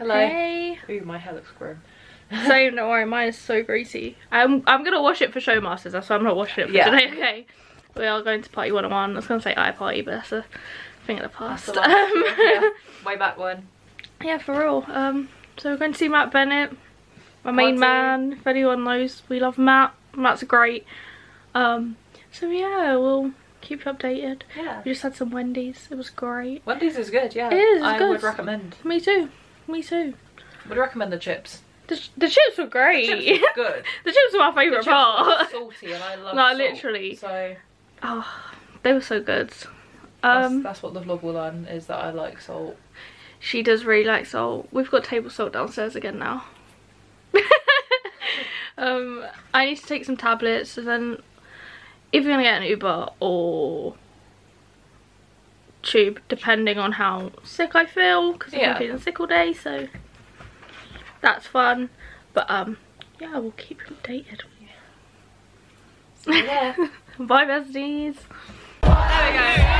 Hello. Hey. Ooh, my hair looks grim. Same, don't worry, mine is so greasy. I'm I'm gonna wash it for Showmasters, that's why I'm not washing it for Yeah. today, okay? We are going to party 101. I was gonna say I party, but that's a thing of the past. The Um, yeah. Way back when. yeah, for real. Um, so we're going to see Matt Bennett, my main man. If anyone knows, we love Matt. Matt's great. Um, so yeah, we'll keep you updated. Yeah. We just had some Wendy's. It was great. Wendy's is good, yeah. It is, I good. would recommend. Me too. Me too. Would you recommend the chips. The, the chips were great. Chips are good. the chips were my favourite part. salty and I love No, salt, literally. So Oh, they were so good. that's, Um, that's what the vlog will learn is that I like salt. she does really like salt. We've got table salt downstairs again now. um, I need to take some tablets and then if you're gonna get an Uber or tube, depending on how sick I feel, because I've Yeah. been feeling sick all day, so that's fun. But um, yeah, we'll keep you updated. So, yeah. Bye, besties. There we go.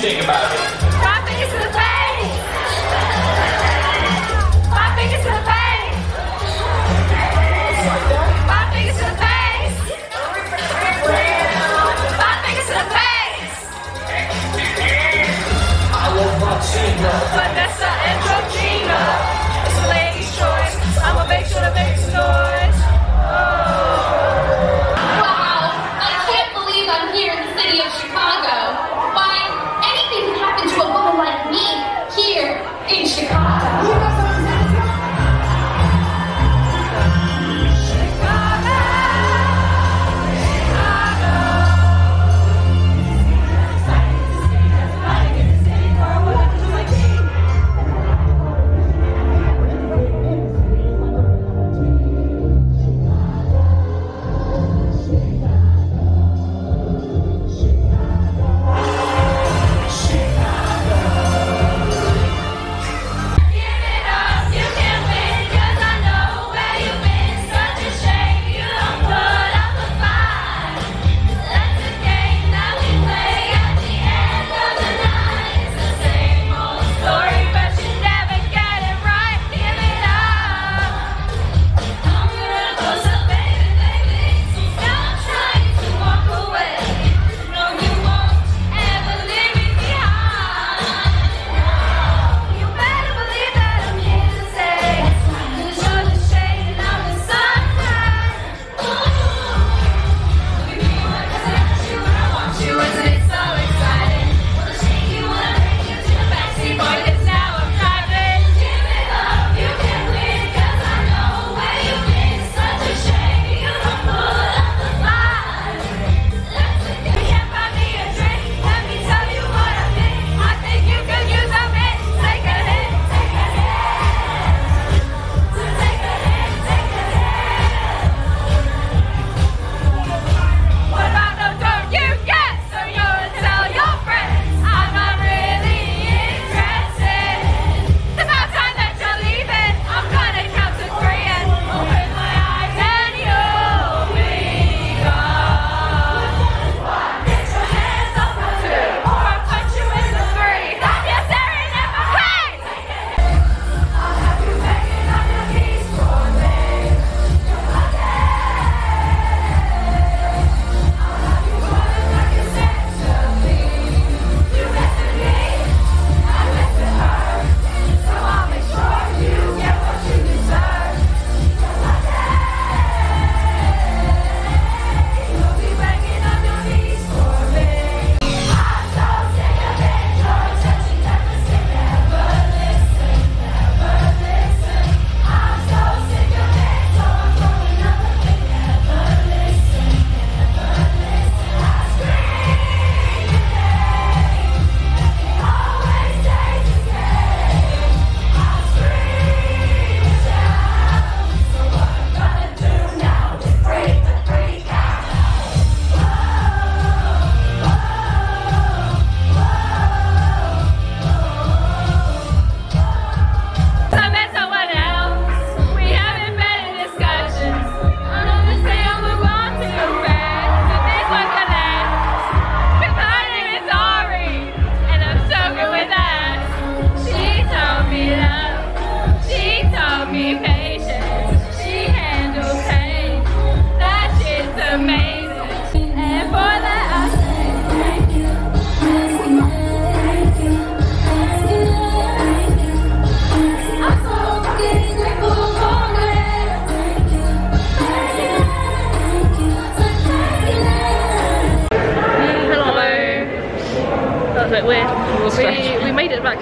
think about it.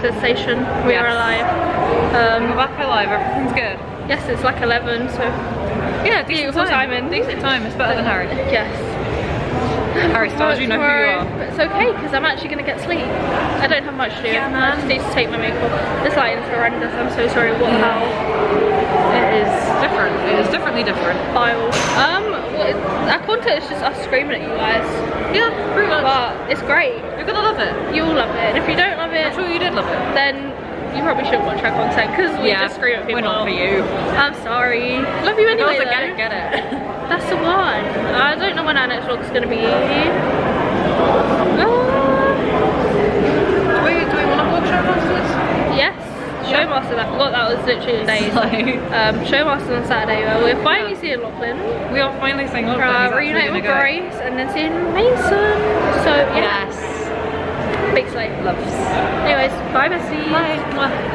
Station. We are Yes. alive. We're Um, back alive, everything's good. yes, it's like 11, so Yeah, decent time. timing. Decent time, it's better than Harry. yes. Harry Styles, you know who you are. But it's okay because I'm actually gonna get sleep. I don't have much to do. Yeah, I just need to take my makeup. This lighting's horrendous. I'm so sorry. What hell? It is different. It is differently different. File. Um, is, our content is just us screaming at you guys, Yeah, pretty much. but it's great. You're gonna love it. You'll love it. And if you don't love it, I'm sure you did love it. then you probably shouldn't watch our content because we yeah, just scream at people. we're not for you. I'm sorry. Love you anyway. Girls though. get it, get it. That's the one. I don't know when our next vlog's gonna be. Ah, Do we, do we want to walk Showmasters? yes, Showmasters. I forgot that was literally day. Um, Showmasters on Saturday. Where we're finally seeing Lachlan. we are finally saying love. Uh, reunite with Grace and then seeing Mason. So yeah, Yes. big slate. Loves. Anyways, bye Bessie. Bye.